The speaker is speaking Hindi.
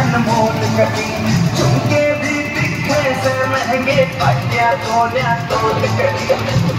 अनमोल कभी झुमके भी दिखे से महँगे पाया तोल्या तोल करी